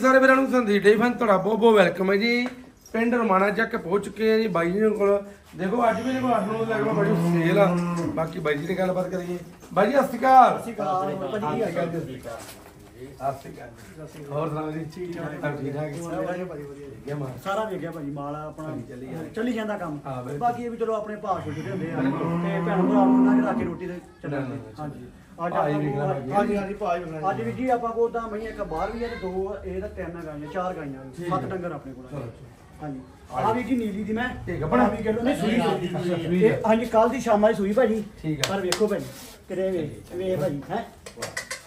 ਸਾਰੇ ਵੀਰਾਂ ਨੂੰ ਸੰਦੀਪ ਡੇ ਫਨ ਤੁਹਾਡਾ ਬਹੁਤ ਬਹੁਤ ਵੈਲਕਮ ਹੈ ਜੀ। ਪਿੰਡ ਰਮਾਣਾ ਚੱਕ ਪਹੁੰਚ ਚੁੱਕੇ ਆ ਜੀ ਬਾਈ ਜੀ ਕੋਲ। ਦੇਖੋ ਅੱਜ ਵੀ ਦੇਖੋ ਅੱਠ ਨੂੰ ਲੱਗਣਾ ਬੜੀ ਸੇਲ ਆ। ਬਾਕੀ ਬਾਈ ਜੀ ਦੀ ਗੱਲਬਾਤ ਕਰੀਏ। ਬਾਈ ਜੀ ਸਤਿ ਸ਼੍ਰੀ ਅਕਾਲ। ਸਤਿ ਸ਼੍ਰੀ ਅਕਾਲ ਹੋਰ ਸੁਣਾਓ ਜੀ? ਠੀਕ ਠਾਕ ਸਾਰਾ ਵੇਖ ਗਿਆ ਭਾਜੀ ਮਾਲ ਆਪਣਾ ਚੱਲੀ ਜਾਂਦਾ। ਕੰਮ। ਬਾਕੀ ਇਹ ਵੀ ਚਲੋ ਆਪਣੇ ਭਾਅ ਛੋਟੇ ਹੁੰਦੇ ਆ। ਤੇ ਭੈਣ ਭਰਾ ਨੂੰ ਉਹਨਾਂ ਦੇ ਲਾ ਕੇ ਰੋਟੀ ਤੇ ਚੱਲਾਂਗੇ ਹਾਂਜੀ। ਅੱਜ ਭਾਅ ਹੀ ਆਪਾਂ ਵਿਕਣਾ ਕੋਲ- ਲੱਗੇ। ਹਾਂਜੀ ਹਾਂਜੀ ਹੀ ਵਿਕਣਾ। ਅੱਜ ਵੀ ਜੀ ਆਪਾਂ ਕੋਲ ਤਾਂ ਮਈ ਇੱਕ ਬਾਹਰ ਵੀ ਆ ਤੇ ਦੋ ਇਹ ਤਾਂ ਤਿੰਨ ਗਾਈਆਂ ਚਾਰ ਗਾਈਆਂ ਸੱਤ ਡੰਗਰ ਆਪਣੇ ਕੋਲ ਆ। ਹਾਂਜੀ ਆ ਵੀ ਜੀ ਨੀਲੀ ਦੀ ਮੈਂ ਠੀਕ ਆ, ਬਣਾ। ਵੀ ਕਿਲੋ ਨਹੀਂ ਸੂਈ। ਇਹ ਹਾਂਜੀ ਕੱਲ ਦੀ ਸ਼ਾਮਾਂ ਦੀ ਸੂਈ ਭਾਜੀ ਠੀਕ ਆ। ਪਰ ਵੇਖੋ ਭਾਜੀ ਕਿਰੇ ਵੇ ਵੇ ਭਾਜੀ ਹੈ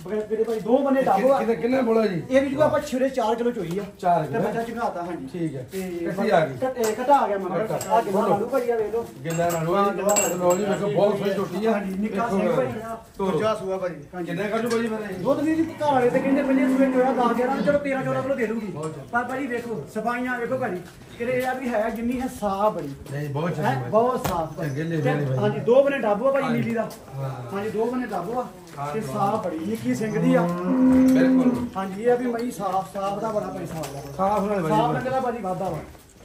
ਬਗੈਰ ਦੋ ਬੰਨੇ ਡੱਬ ਆ ਕਿੰਨੇ ਕਿੰਨੇ ਬੋਲਾ ਜੀ ਇਹ ਵੀ ਜੋ ਆਪਾਂ ਛਿਰੇ 4 ਕਿਲੋ ਚੋਈ ਆ ਚਾਰ ਤੇ ਕਿਲੋ। ਬੱਚਾ ਚੁਗਾਤਾ ਹਾਂਜੀ ਠੀਕ ਹੈ। ਤੇ ਕੱਟੀ ਆ ਗਈ। ਕੱਟ- ਇਹ ਕੱਟਾ ਆ ਗਿਆ ਮਗਰ ਕੱਟਾ। ਆ ਕਿੰਨਾ ਲਾਲੂ ਭਾਈ ਆ ਵੇਖ ਲਓ ਗਿੱਲਾ ਨਾਲ ਹੋਇਆ ਜੀ ਲੋ ਜੀ ਵੇਖੋ ਬਹੁਤ ਸੋਹਣੀ ਝੋਟੀ ਆ ਹਾਂਜੀ, ਨਿੱਕਾ ਸਿੰਘ ਵੇਖੋ। ਭਾਈ ਦਾ। ਤੋਰੋ। ਦੂਜਾ ਸੂਆ ਭਾਜੀ ਕਿੰਨੇ ਕੱਢੂ ਭਾਜੀ ਮੈਂ ਦੁੱਧ ਵੀ ਜੀ ਘਰ ਵਾਲੇ ਤੇ ਕਹਿੰਦੇ ਪਹਿਲੇ ਸੂਏ ਚੋਇਆ 10 11 ਚਲੋ 13 14 ਕਿਲੋ ਦੇ ਦੂਗੀ ਪਰ ਭਾਜੀ ਵੇਖੋ ਸਫਾਈਆਂ ਵੇਖੋ ਭਾਜੀ ਕਿਰੇ ਇਹ ਆ ਵੀ ਹੈ ਜਿੰਨੀ ਹੈ ਸਾਫ਼ ਬੜੀ ਨਹੀਂ ਬਹੁਤ ਹੈ ਚੰਗੀ ਬਾਈ ਬਹੁਤ ਸਾਫ਼ ਚੰਗੇ ਲਿਖੇ ਨੇ ਭਾਈ। ਹਾਂਜੀ ਦੋ ਬਨੇ ਡਾਬੋ ਆ ਭਾਜੀ ਨੀਲੀ ਦਾ ਹਾਂ। ਹਾਂਜੀ ਦੋ ਬਨੇ ਡਾਬੋ ਆ ਤੇ। ਸਾਫ਼ ਬੜੀ ਨਿੱਕੀ ਸਿੰਘ ਦੀ ਆ। ਬਿਲਕੁਲ। ਹਾਂਜੀ ਇਹ ਆ ਵੀ ਮਈ ਸਾਫ਼ ਸਾਫ਼ ਦਾ ਬੜਾ ਭਾਈ ਸਾਫ਼ ਦਾ ਸਾਫ਼ ਨਾਲ ਸਾਫ਼ ਭਾਜੀ ਲੱਗਦਾ ਭਾਜੀ ਵਾਦਾ ਵਾ।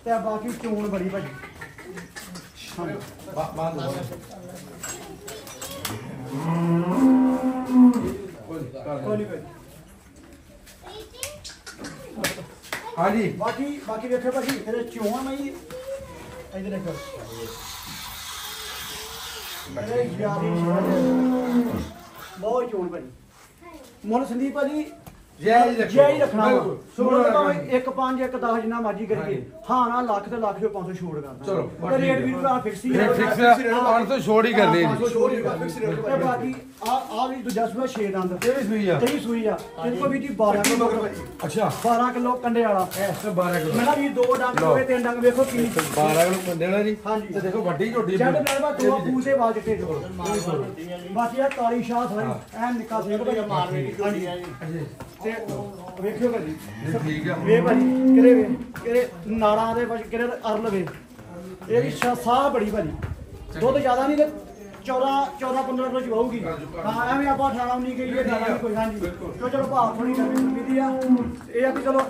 ਤੇ ਬਾਕੀ ਚੋਣ ਬੜੀ ਭਾਜੀ। ਹਾਂਜੀ। ਬਾ- ਬੰਦ ਹੋ ਕੋਈ ਨਹੀਂ ਭਾਈ ਹਾਂਜੀ। ਬਾਕੀ ਬਾਕੀ ਵੇਖੋ ਭਾਜੀ ਇਹਦੇ ਚੋਣ ਮਈ। ਇਧਰ ਦੇਖੋ। ਯਾਰੀ ਬਹੁਤ ਚੋਣ ਭਾਜੀ। ਮੁੱਲ ਸੰਦੀਪ ਭਾਜੀ ਜੈ ਜੀ ਰੱਖੋ। ਜੈ ਹੀ ਰੱਖਣਾ ਵਾ। ਬਿਲਕੁਲ। ਸੋ ਮੁੱਲ ਭਾਵੇਂ 1 5 1 10 ਜਿੰਨਾ ਮਰਜ਼ੀ ਕਰੀਏ। ਹਾਂ ਨਾ ਲੱਖ ਤੇ ਲੱਖ ਦੇ 500 ਛੋੜ ਕਰਦਾ। ਚਲੋ, ਤੇ ਰੇਟ ਵੀ ਭਰਾ ਫਿਕਸ ਹੀ ਰੇਟ ਫਿਕਸ ਆ 500 ਛੋੜ ਹੀ ਕਰਨੀ ਹਾਂ, ਜੀ 500 ਛੋੜ ਹੀ ਕਰਨੀ। ਤੇ ਬਾਕੀ ਆ ਆ ਵੀ ਦੂਜਾ ਸੂਆ 6 ਦੰਦ ਇਹ ਵੀ ਸੂਈ ਆ। ਤੇ ਵੀ ਸੂਈ ਆ। ਇਹਦੇ ਕੋਲ ਵੀ ਜੀ 12 ਕਿਲੋ ਅੱਛਾ। 12 ਕਿਲੋ ਕੰਡੇ ਵਾਲਾ। ਇਸ ਤੋਂ 12 ਕਿਲੋ। ਮੇਰਾ ਵੀ ਦੋ ਡੰਗ। ਹੋਵੇ ਤਿੰਨ ਡੰਗ ਵੇਖੋ ਕੀ 12 ਕਿਲੋ ਬੰਦੇ ਨਾ ਜੀ। ਹਾਂਜੀ। ਤੇ ਦੇਖੋ ਵੱਡੀ ਝੋਟੀ ਜੱਟ ਨਾਲ ਬਾ ਦੋ ਪੂਲ ਦੇ ਬਾਅਦ ਚਿੱਟੇ ਜੋੜ ਬਾਕੀ ਆ ਕਾਲੀ ਸ਼ਾਹ ਸਾਰੀ ਐਨ ਨਿੱਕਾ ਸਿੰਘ ਭਾਈ ਮਾਰਨੇ ਦੀ ਹਾਂਜੀ। ਤੇ ਵੇਖਿਓ ਭਾਜੀ। ਨਹੀਂ, ਠੀਕ ਆ। ਵੇ ਭਾਜੀ ਕਿਹੜੇ ਵੇ ਕਿਹੜੇ ਨਾੜਾਂ ਦੇ ਵਿੱਚ ਕਿਹੜੇ ਅਰਲ ਵੇ। ਇਹ ਵੀ ਸ਼ਾ- ਸਾਹ ਬੜੀ ਭਾਜੀ। ਦੁੱਧ ਜ਼ਿਆਦਾ ਨਹੀਂ ਤੇ 14 14 15 ਕਿਲੋ ਚਵਾਉਗੀ ਹਾਂ ਐਵੇਂ ਆਪਾਂ 18 19 ਕਹੀਏ ਜ਼ਿਆਦਾ ਨਹੀਂ ਕੋਈ ਹਾਂਜੀ ਕਿਉਂ ਚਲੋ ਭਾਅ ਥੋੜੀ ਕਰਨੀ ਹੁੰਦੀ ਆ। ਇਹ ਆ ਵੀ ਚਲੋ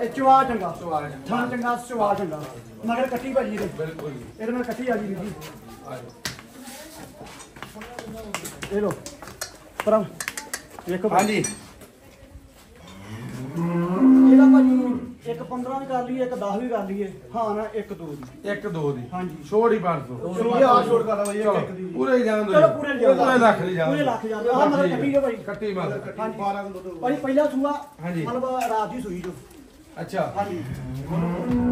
ਇਹ ਚਵਾ ਚੰਗਾ। ਚਵਾ ਚੰਗਾ। ਚਵਾ ਚੰਗਾ। ਮਗਰ ਕੱਟੀ ਭਾਜੀ ਇਹਦੇ। ਬਿਲਕੁਲ ਜੀ। ਇਹਦੇ ਨਾਲ ਕੱਟੀ ਆ ਗਈ ਵੀਰ ਜੀ। ਆ ਜਾਓ। ਇਹ ਲੋ ਪਰਮ ਵੇਖੋ ਭਾਜੀ। ਹਾਂਜੀ। ਇਹਦਾ ਭਾਜੀ ਇੱਕ 15 ਵੀ ਕਰ ਲਈਏ ਇੱਕ 10 ਵੀ ਕਰ ਲਈਏ। ਹਾਂ ਨਾ ਇੱਕ ਦੋ ਦੀ। ਇੱਕ ਦੋ ਦੀ। ਹਾਂਜੀ। ਛੋੜ ਹੀ 500 ਛੋੜ ਆ ਛੋੜ ਕਰ ਲਓ ਚਲੋ ਇੱਕ ਦੀ। ਪੂਰੇ ਜਾਣ ਦੋ ਚਲੋ ਪੂਰੇ ਜਾਣ ਦਿਓ। ਪੂਰੇ ਲੱਖ ਦੀ ਜਾਣ ਪੂਰੇ ਦਿਓ। ਲੱਖ ਜਾਣ ਦਿਓ। ਆਹ ਮਤਲਬ ਕੱਟੀ ਜੋ ਭਾਈ। ਕੱਟੀ ਮਾਰ ਹਾਂਜੀ। 12 ਕਿਲੋ ਦੁੱਧ ਭਾਜੀ ਪਹਿਲਾ ਸੂਆ ਹਾਂਜੀ। ਮਤਲਬ ਰਾਤ ਦੀ ਸੂਈ ਜੋ। ਅੱਛਾ। ਹਾਂਜੀ।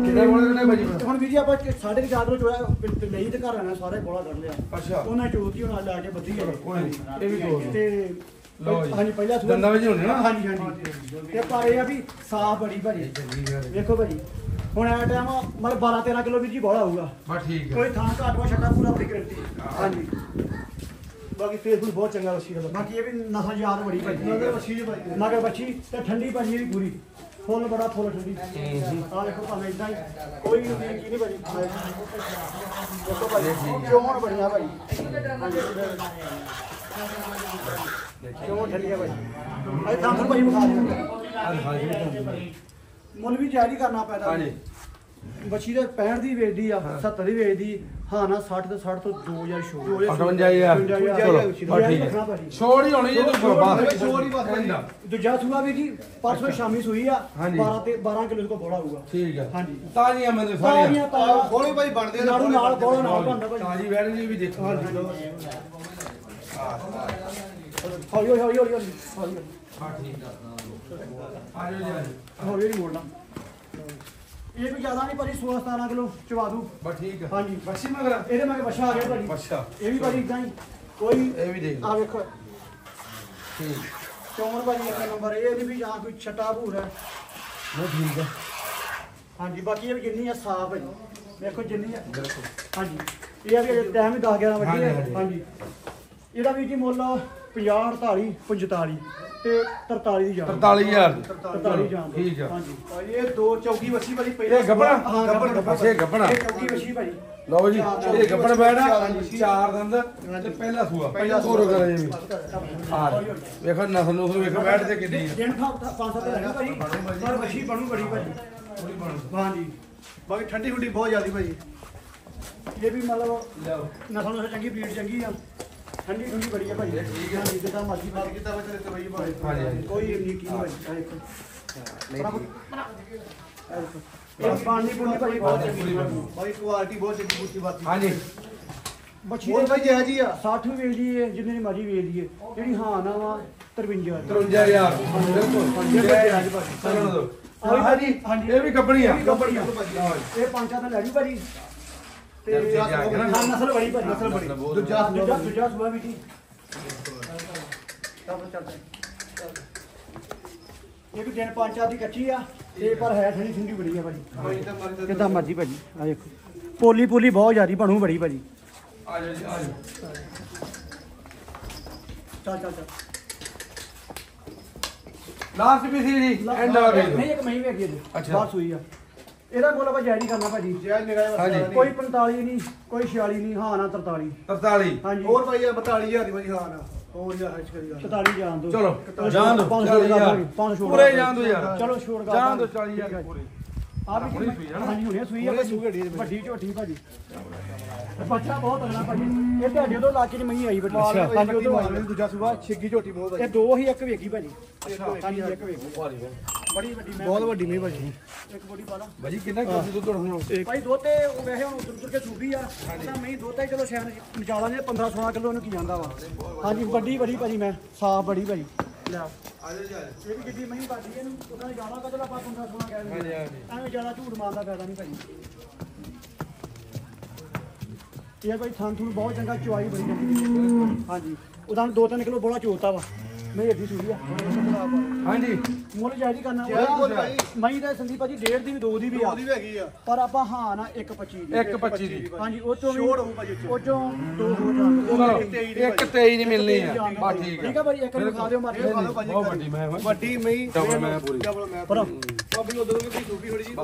ਕਿੰਨੇ ਬੋਲੇ ਕਿੰਨੇ ਭਾਜੀ ਤੇ ਹੁਣ ਵੀ ਜੀ ਆਪਾਂ ਸਾਢੇ ਕੁ ਚਾਰ ਨੂੰ ਚੋਇਆ ਪਿ- ਲਈ ਤੇ ਘਰ ਆਣਾ ਸਾਰੇ ਗੋਲਾ ਕੱਢ ਲਿਆ। ਅੱਛਾ। ਉਹਨਾਂ ਚੋਤੀ ਉਹਨਾਂ ਲੈ ਕੇ ਬੱਧੀ ਹੈ ਕੋਈ ਨੀ, ਇਹ ਵੀ ਦੋ। ਤੇ ਲਓ ਜੀ। ਹਾਂਜੀ ਪਹਿਲਾ ਸੂਆ ਦੰਦਾਂ ਵਿੱਚ ਹੁੰਦੇ ਨਾ? ਹਾਂਜੀ ਹਾਂਜੀ। ਤੇ ਪਰ ਇਹ ਆ ਵੀ ਸਾਫ਼ ਬੜੀ ਭਾਜੀ। ਵੇਖੋ ਭਾਜੀ। ਹੁਣ ਇਹ ਟਾਈਮ ਮਤਲਬ 12 13 ਕਿਲੋ ਵੀ ਜੀ ਬੋਲਾ ਹੋਊਗਾ। ਬਸ ਠੀਕ ਹੈ। ਕੋਈ ਥਾਂ ਘਾਟ ਵਾ ਛੱਡਾ ਪੂਰਾ ਆਪਣੀ ਗਰੰਟੀ ਹਾਂਜੀ। ਬਾਕੀ ਫੇਸਬੁੱਕ ਬਹੁਤ ਚੰਗਾ ਵਸੀ ਦਾ ਬਾਕੀ ਇਹ ਵੀ ਨਸਲ ਯਾਦ ਬੜੀ ਭਾਜੀ। ਮਗਰ ਜੀ ਭਾਜੀ। ਮਗਰ ਬੱਚੀ ਤੇ ਠੰਡੀ ਭਾਜੀ ਵੀ ਪੂਰੀ। ਫੁੱਲ ਬੜਾ ਫੁੱਲ ਠੰਡੀ। ਆ ਦੇਖੋ ਭਾਵੇਂ ਇਦਾਂ ਹੀ। ਕੋਈ ਵੀ ਨਹੀਂ ਭਾਜੀ। ਦੇਖੋ ਭਾਜੀ। ਚੋਣ ਬੜੀਆਂ ਭਾਜੀ। ਅਜੇ ਤਾਂ ਬੁਖਾ ਮੁੱਲ ਵੀ ਜਾਰੀ ਕਰਨਾ ਪੈਂਦਾ। ਹਾਂਜੀ। ਬੱਚੀ ਦੇ 65 ਦੀ ਵੇਚਦੀ ਆ 70 ਦੀ ਵੇਚਦੀ ਹਾਂ ਨਾ 60 ਤੇ 60 ਤੋਂ 2000 ਛੋੜ 58000 ਚਲੋ ਬਸ ਛੋੜ ਹੀ ਹੋਣੀ ਜੇ ਤੂੰ ਬਰਬਾਦ ਛੋੜ ਹੀ ਬਸ ਭਾਜੀ। ਦੂਜਾ ਸੂਆ ਵੀ ਜੀ ਪਰਸੋਂ ਸ਼ਾਮੀ ਸੂਈ ਆ ਹਾਂਜੀ। 12 ਤੇ 12 ਕਿਲੋ ਕੋ ਬੋੜਾ ਹੋਊਗਾ। ਠੀਕ ਹੈ ਹਾਂਜੀ। ਤਾਜ਼ੀਆਂ ਮੈਂ ਤੇ ਸਾਰੀਆਂ ਬੋਲੇ ਭਾਈ ਬਣਦੇ ਆ ਨਾਲ ਬੋੜਾ ਨਾਲ ਬਣਦਾ ਭਾਜੀ ਤਾਜ਼ੀ ਵੈੜਨੀ ਵੀ ਦੇਖੋ। ਹੌਲੀ ਹੌਲੀ ਹੌਲੀ ਹੌਲੀ ਹੌਲੀ ਹੌਲੀ ਹੌਲੀ ਹੌਲੀ ਮੋੜਨਾ ਇਹ ਵੀ ਜ਼ਿਆਦਾ ਨਹੀਂ ਭਾਜੀ 16 17 ਕਿਲੋ ਚਵਾ ਦੂ ਬਸ ਠੀਕ ਆ ਹਾਂਜੀ ਬੱਚੀ ਮਗਰ ਇਹਦੇ ਮਗੇ ਬੱਛਾ ਆ ਗਿਆ ਭਾਜੀ ਅੱਛਾ ਇਹ ਵੀ ਭਾਜੀ ਇਦਾਂ ਹੀ ਕੋਈ ਇਹ ਵੀ ਦੇਖ ਆ ਵੇਖੋ ਠੀਕ ਚੌਣ ਭਾਜੀ ਇੱਕ ਨੰਬਰ ਇਹ ਨਹੀਂ ਵੀ ਜਾਂ ਕੋਈ ਛੱਟਾ ਭੂਰ ਹੈ। ਉਹ ਠੀਕ ਆ ਹਾਂਜੀ ਬਾਕੀ ਇਹ ਜਿੰਨੀ ਆ ਸਾਫ਼ ਹੈ ਵੇਖੋ ਜਿੰਨੀ ਆ ਹਾਂਜੀ, ਇਹ ਆ ਵੀ ਟਾਈਮ ਵੀ 10 11 ਵਜੇ ਹੈ। ਹਾਂਜੀ। ਇਹਦਾ ਵੀ ਜੀ ਮੁੱਲ 50 48 45 ਤੇ 43 ਦੀ ਜਾਨ। 43000 43 ਜਾਨ ਦੋ। ਠੀਕ ਆ। ਹਾਂਜੀ। ਭਾਈ ਇਹ ਦੋ ਚੌਕੀ ਵਾਲੀ ਪਹਿਲੇ ਇਹ ਗੱਭਣਾ? ਹਾਂ ਅੱਛਾ, ਇਹ ਗੱਭਣਾ। ਇਹ ਚੌਕੀ ਵਸ਼ੀ ਭਾਜੀ ਲਓ ਜੀ ਇਹ ਗੱਪਣ ਬੈਣਾ ਚਾਰ ਦੰਦ ਤੇ ਪਹਿਲਾ ਸੂਆ। ਪਹਿਲਾ ਸੂਆ। ਕਰਾਂ ਜੀ। ਆ ਵੇਖੋ ਨਸਲ ਨੂੰ ਵੇਖੋ ਬੈਠ ਤੇ ਕਿੰਨੀ ਦਿਨ ਪੰਜ ਸੱਤ ਲੱਗਾ ਭਾਜੀ ਪਰ ਵਸ਼ੀ ਬਣੂ ਬੜੀ ਭਾਜੀ ਹਾਂਜੀ। ਬਾਕੀ ਠੰਡੀ ਹੁੰਡੀ ਬਹੁਤ ਜ਼ਿਆਦੀ ਭਾਈ। ਇਹ ਵੀ ਮਤਲਬ ਨਸਲ ਨੂੰ ਚੰਗੀ ਬਰੀਡ ਚੰਗੀ ਆ। ਠੰਡੀ ਠੰਡੀ ਬੜੀ ਆ ਭਾਜੀ ਠੀਕ ਹੈ। ਜਿੱਦਾਂ ਮਰਜ਼ੀ ਬਾਕੀ ਕਿਤਾ ਬੱਚੇ ਤੇ ਭਾਈ ਭਾਈ ਹਾਂਜੀ ਹਾਂਜੀ। ਕੋਈ ਨਹੀਂ ਕੀ ਆ ਦੇਖੋ। ਇਹ ਪਾਣੀ ਪੁਣੀ ਭਾਜੀ ਬਹੁਤ ਚੰਗੀ। ਬਾਕੀ ਕੁਆਲਿਟੀ ਬਹੁਤ ਚੰਗੀ ਬੂਟੀ ਬਾਤੀ ਹਾਂਜੀ। ਹੋਰ ਦੇ ਭਾਈ ਜੈ ਜੀ ਆ। 60 ਵੀ ਵੇਚ ਲਈਏ ਜਿੰਨੇ ਦੀ ਮਰਜ਼ੀ ਵੇਚ ਲਈਏ ਜਿਹੜੀ ਹਾਂ ਨਾ ਵਾ 53 53000 ਬਿਲਕੁਲ। ਇਹ ਅੱਜ ਹਾਂਜੀ ਹਾਂਜੀ। ਇਹ ਵੀ ਕੱਪਣੀ ਆ। ਇਹ ਕੱਪਣੀ ਆ। ਇਹ ਪੰਜਾਂ ਤਾਂ ਲੈ ਜੂ ਭਾਜੀ। ਤੇ ਦੂਜਾ ਆ ਗਿਆ। ਨਾ। ਹਾਂ, ਨਸਲ ਬੜੀ ਭਾਜੀ ਨਸਲ ਬੜੀ। ਦੂਜਾ ਦੂਜਾ ਦੂਜਾ ਸੁਆ ਵੀ ਠੀਕ। ਚੱਲ ਚੱਲ। ਇਹ ਵੀ ਦਿਨ ਪੰਜਾਂ ਦੀ ਕੱਚੀ ਆ ਤੇ ਪਰ ਹੈ ਠੰਡੀ ਠੰਡੀ ਬੜੀ ਆ ਭਾਜੀ। ਭਾਈ ਤਾਂ ਮਰ ਕਿੱਦਾਂ ਮਰਜ਼ੀ ਭਾਜੀ ਆ ਦੇਖੋ। ਪੋਲੀ ਪੋਲੀ ਬਹੁਤ ਜ਼ਿਆਦੀ ਬਣੂ ਬੜੀ ਭਾਜੀ। ਆ ਜੀ ਆ ਜਾਓ। ਚੱਲ ਚੱਲ ਚੱਲ। ਲਾਸਟ ਵੀ ਸੀ ਜੀ ਐਂਡ ਆ ਗਈ ਨਹੀਂ ਇੱਕ ਮਹੀਂ ਵੀ ਹੈਗੀ ਇਹਦੇ ਅੱਛਾ। ਬਾਤ ਸੂਈ ਆ। ਇਹਦਾ ਮੁੱਲ ਆਪਾਂ ਜਾਇਜ਼ ਹੀ ਕਰਨਾ ਭਾਜੀ। ਨਿਗਾਹ ਹਾਂਜੀ। ਕੋਈ 45 ਨਹੀਂ ਕੋਈ 46 ਨਹੀਂ ਹਾਂ ਨਾ 43 43 ਹਾਂਜੀ। ਹੋਰ ਭਾਈ ਆ 42000 ਦੀ ਭਾਈ ਹਾਂ ਨਾ। ਹੋਰ ਯਾਰ ਹੱਚ ਕਰੀ ਗੱਲ। 44 ਜਾਣ ਦੋ। ਚਲੋ ਜਾਣ ਦੋ ਪੰਜ ਸੌ ਕਰ ਦਾਂਗੇ, ਪੰਜ ਸੌ ਪੂਰੇ ਕਰ ਜਾਣ ਦੋ ਯਾਰ। ਚਲੋ ਛੋੜ ਕਰ ਜਾਣ ਦੋ ਦਾਂਗੇ। 40000 ਪੂਰੇ। ਆ ਵੀ ਹੁਣੇ ਸੂਈ ਆ ਨਾ? ਹਾਂਜੀ ਹੁਣੇ ਸੂਈ ਆ ਹੁਣੇ ਭਾਜੀ। ਸੂਈ ਵੱਡੀ ਝੋਟੀ ਭਾਜੀ। ਬੱਚਾ ਬਹੁਤ ਅਗਲਾ ਭਾਜੀ। ਇਹ ਤੁਹਾਡੇ ਉਦੋਂ ਇਲਾਕੇ 'ਚ ਮਹੀਂ ਆਈ ਭਾਜੀ ਹਾਂਜੀ ਹਾਂਜੀ ਉਦੋਂ ਆਈ। ਦੂਜਾ ਸੂਆ ਛਿੱਗੀ ਝੋਟੀ ਬਹੁਤ ਇਹ ਦੋ ਹੀ ਇੱਕ ਵੇਗੀ ਭਾਜੀ। ਅੱਛਾ ਹਾਂਜੀ ਇੱਕ ਵੇਗੀ ਬੜੀ ਵੱਡੀ ਮੈਂ ਬਹੁਤ ਵੱਡੀ ਮੀ ਭਾਜੀ। ਇੱਕ ਬੋਡੀ ਪਾ ਲਾ ਭਾਜੀ ਕਿੰਨਾ ਕਰ ਦੁੱਧ ਤੁਹਾਡਾ ਭਾਈ ਦੋਤੇ ਉਹ ਵੈਸੇ ਹੁਣ ਉਧਰ ਉਧਰ ਕੇ ਸੂਬੀ ਆ ਤਾਂ ਮੈਂ ਦੋਤਾ ਹੀ ਚਲੋ ਸ਼ਾਇਦ ਨਿਚਾਲਾ ਜੇ 15 16 ਕਿਲੋ ਇਹਨੂੰ ਕੀ ਜਾਂਦਾ ਵਾ। ਹਾਂਜੀ ਵੱਡੀ ਵੱਡੀ ਭਾਜੀ ਮੈਂ ਸਾਫ਼ ਬੜੀ ਭਾਜੀ। ਲੈ ਆਓ। ਆ ਜਾ ਜਾ ਇਹ ਵੀ ਜਿੱਡੀ ਮਹੀਂ ਬਾਜੀ ਇਹਨੂੰ ਉਹਨਾਂ ਨੇ ਜ਼ਿਆਦਾ ਕਦਲ ਆਪਾਂ 15 16 ਕਹਿ ਦਿੰਦੇ ਹਾਂਜੀ। ਐਵੇਂ ਜ਼ਿਆਦਾ ਝੂਠ ਮਾਰਨ ਦਾ ਫਾਇਦਾ ਨਹੀਂ ਭਾਈ ਇਹ ਭਾਈ ਥਾਂ ਥੂ ਬਹੁਤ ਚੰਗਾ ਚੁਆਈ ਬੜੀ ਚੰਗੀ ਹਾਂਜੀ ਉਹਦਾ 2-3 ਕਿਲੋ ਬੋਲਾ ਚੋਤਾ ਵਾ। ਮੈਂ ਅੱਧੀ ਸੂਰੀ ਆ। ਹਾਂਜੀ। ਮੁੱਲ ਜਾਇਜ਼ ਹੀ ਕਰਨਾ ਮਹੀਂ ਦਾ ਸੰਦੀਪ ਭਾਜੀ ਡੇਢ ਦੀ ਵੀ ਦੋ ਦੀ ਵੀ ਆ। ਉਹਦੀ ਵੀ ਹੈਗੀ ਆ। ਪਰ ਆਪਾਂ ਹਾਂ ਨਾ 1.25 ਦੀ। 125 ਦੀ। ਹਾਂਜੀ ਉਹ ਚੋਂ ਵੀ ਛੋੜ ਹੋਊ ਭਾਜੀ ਉਹ ਚੋਂ। ਉਹ ਦੋ ਹੋ ਜਾਣਗੇ ਚਲੋ ਇੱਕ ਤੇਈ ਦੀ ਇੱਕ 23 ਦੀ ਮਿਲਣੀ ਆ। ਬਾ ਠੀਕ ਠੀਕ ਆ ਆ ਭਾਈ ਇੱਕ ਨੂੰ ਖਾ ਦਿਓ ਮਾਰ ਭਾਜੀ ਬਹੁਤ ਵੱਡੀ ਮੈਂ। ਵੱਡੀ ਮਈ ਡਬਲ ਮੈਂ ਪੂਰੀ ਡਬਲ ਮੈਂ ਪਰ। ਬਾਬੀ ਉਦੋਂ ਵੀ ਛੋਟੀ ਥੋੜੀ ਜੀ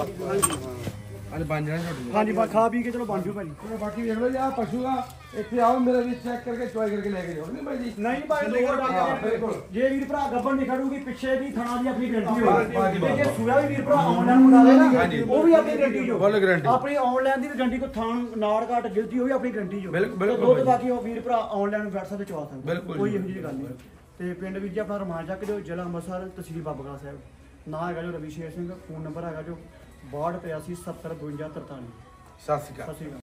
ਅੱਜ ਬਣ ਜਾਣਾ ਛੋਟੀ ਹਾਂਜੀ ਬਾ ਖਾ ਪੀ ਕੇ ਚਲੋ ਬਣ ਜੂ ਭਾਜੀ ਚਲੋ ਬਾਕੀ ਵੇਖ ਲਓ ਜੀ ਆਹ ਪਸ਼ੂ ਆ ਇੱਥੇ ਆਓ ਮੇਰੇ ਵੀ ਚੈੱਕ ਕਰਕੇ ਚੁਆਈ ਕਰਕੇ ਲੈ ਕੇ ਜਾਓ ਨਹੀਂ ਭਾਈ ਜੀ ਨਹੀਂ ਭਾਈ ਦੋ ਹਾਂ, ਬਿਲਕੁਲ। ਜੇ ਵੀਰ ਭਰਾ ਗੱਬਣ ਨਹੀਂ ਖੜੂਗੀ ਪਿੱਛੇ ਵੀ ਥਣਾ ਦੀ ਆਪਣੀ ਗਰੰਟੀ ਬਸ, ਬਸ ਹੋਵੇ ਜੀ, ਤੇ ਬਸ। ਜੇ ਸੂਆ ਵੀ ਵੀਰ ਭਰਾ ਆਨਲਾਈਨ ਮੰਗਾ ਲੇ ਹਾਂਜੀ। ਨਾ ਉਹ ਵੀ ਆਪਣੀ ਗਰੰਟੀ ਜੋ Full guarantee। ਆਪਣੀ ਆਨਲਾਈਨ ਦੀ ਵੀ ਗਰੰਟੀ ਕੋ ਥਾਣ ਨਾੜ ਕਾਟ ਗਿਲਤੀ ਉਹ ਵੀ ਆਪਣੀ ਗਰੰਟੀ ਜੋ ਬਿਲਕੁਲ, ਬਿਲਕੁਲ ਤੇ ਦੁੱਧ। ਬਾਕੀ ਉਹ ਵੀਰ ਭਰਾ ਆਨਲਾਈਨ WhatsApp ਤੇ ਚਵਾ ਸਕਦਾ ਬਿਲਕੁਲ ਕੋਈ। ਇਹੋ ਜਿਹੀ ਗੱਲ ਨਹੀਂ ਤੇ ਪਿੰਡ ਵਿੱਚ ਜੀ ਆਪਣਾ ਰਮਾਨ ਚੱਕ ਜੋ ਜ਼ਿਲ੍ਹਾ ਅੰਮ੍ਰਿਤਸਰ ਤਹਿਸੀਲ ਬਾਬਾ ਸਾਹਿਬ ਨਾਂ ਹੈਗਾ ਜੋ ਰਵੀ ਸ਼ੇਰ ਸਿੰਘ ਫੋਨ ਨੰਬਰ ਹੈਗਾ ਜੋ 62 83 70 52 43 ਸਤਿ ਸ਼੍ਰੀ ਅਕਾਲ। ਸਤਿ ਸ਼੍ਰੀ ਅਕਾਲ।